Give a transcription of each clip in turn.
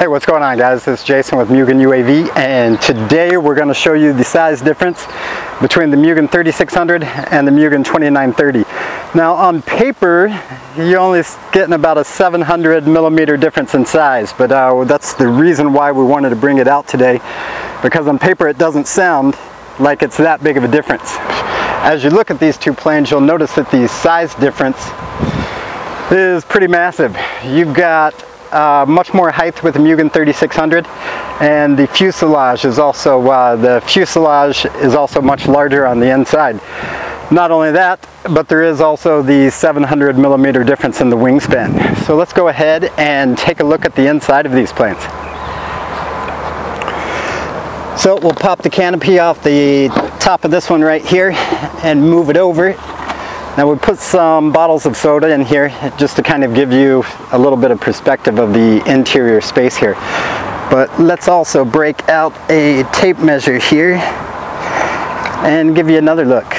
Hey, what's going on guys? This is Jason with Mugin UAV and today we're going to show you the size difference between the Mugin 3600 and the Mugin 2930. Now on paper, you're only getting about a 700 millimeter difference in size, but uh, that's the reason why we wanted to bring it out today because on paper it doesn't sound like it's that big of a difference. As you look at these two planes, you'll notice that the size difference is pretty massive. You've got uh, much more height with the Mugin 3600 and the fuselage is also uh, the fuselage is also much larger on the inside. Not only that but there is also the 700 millimeter difference in the wingspan. So let's go ahead and take a look at the inside of these planes. So we'll pop the canopy off the top of this one right here and move it over now we put some bottles of soda in here just to kind of give you a little bit of perspective of the interior space here. But let's also break out a tape measure here and give you another look.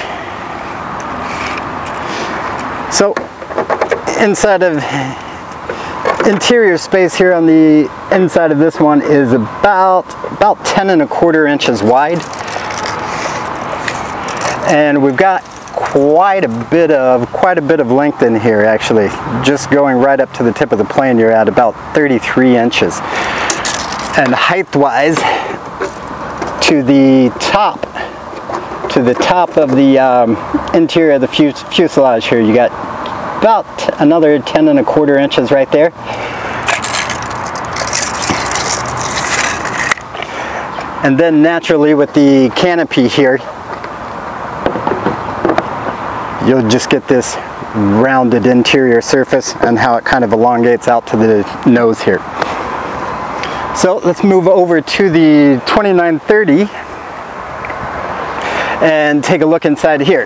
So inside of interior space here on the inside of this one is about about 10 and a quarter inches wide and we've got quite a bit of quite a bit of length in here actually. Just going right up to the tip of the plane you're at about 33 inches. And height wise to the top to the top of the um, interior of the fuselage here you got about another 10 and a quarter inches right there. And then naturally with the canopy here you'll just get this rounded interior surface and how it kind of elongates out to the nose here. So let's move over to the 2930 and take a look inside here.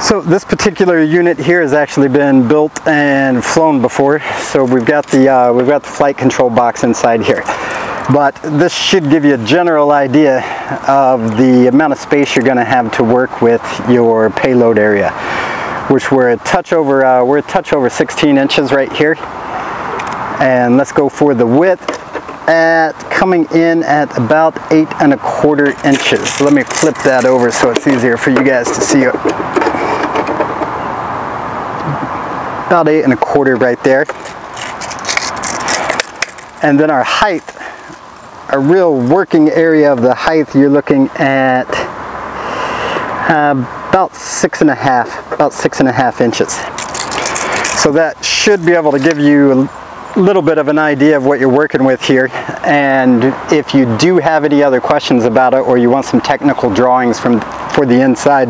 So this particular unit here has actually been built and flown before. So we've got the uh, we've got the flight control box inside here but this should give you a general idea of the amount of space you're going to have to work with your payload area which we're a touch over uh, we're a touch over 16 inches right here. And let's go for the width at coming in at about eight and a quarter inches. Let me flip that over so it's easier for you guys to see. About eight and a quarter right there. And then our height a real working area of the height, you're looking at uh, about six and a half, about six and a half inches. So that should be able to give you a little bit of an idea of what you're working with here. And if you do have any other questions about it or you want some technical drawings from for the inside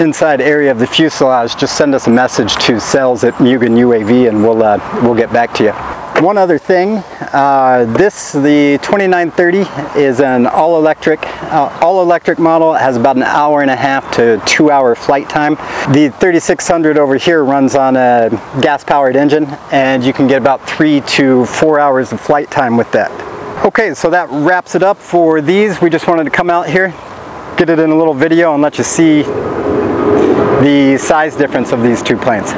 inside area of the fuselage, just send us a message to sales at Mugin UAV and we'll, uh, we'll get back to you. One other thing, uh, this, the 2930, is an all-electric uh, all-electric model. It has about an hour and a half to two hour flight time. The 3600 over here runs on a gas-powered engine and you can get about three to four hours of flight time with that. Okay, so that wraps it up for these. We just wanted to come out here, get it in a little video and let you see the size difference of these two planes.